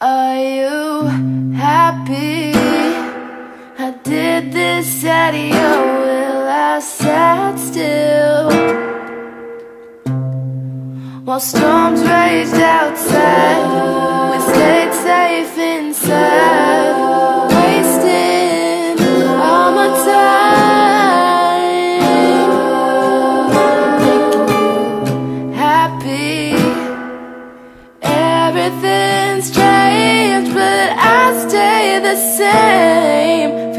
Are you happy? I did this at your will. I sat still while storms raged outside. We stayed safe the same.